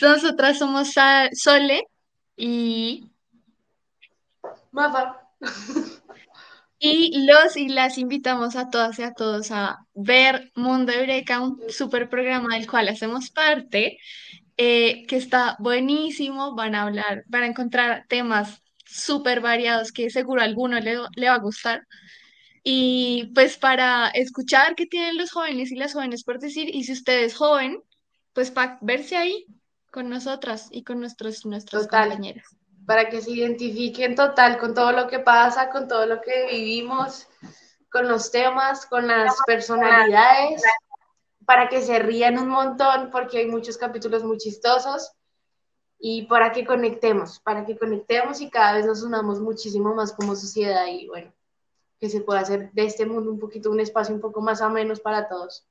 Nosotras somos Sole y, Mafa. y los y las invitamos a todas y a todos a ver Mundo Eureka, un super programa del cual hacemos parte, eh, que está buenísimo. Van a hablar, van a encontrar temas súper variados que seguro a alguno le, le va a gustar. Y pues para escuchar qué tienen los jóvenes y las jóvenes por decir, y si usted es joven, pues para verse ahí con nosotras y con nuestros, nuestras Total. compañeras. para que se identifiquen total con todo lo que pasa, con todo lo que vivimos, con los temas, con las personalidades, para que se rían un montón, porque hay muchos capítulos muy chistosos, y para que conectemos, para que conectemos y cada vez nos unamos muchísimo más como sociedad y bueno, que se pueda hacer de este mundo un poquito un espacio un poco más ameno para todos.